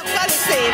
i'm gonna say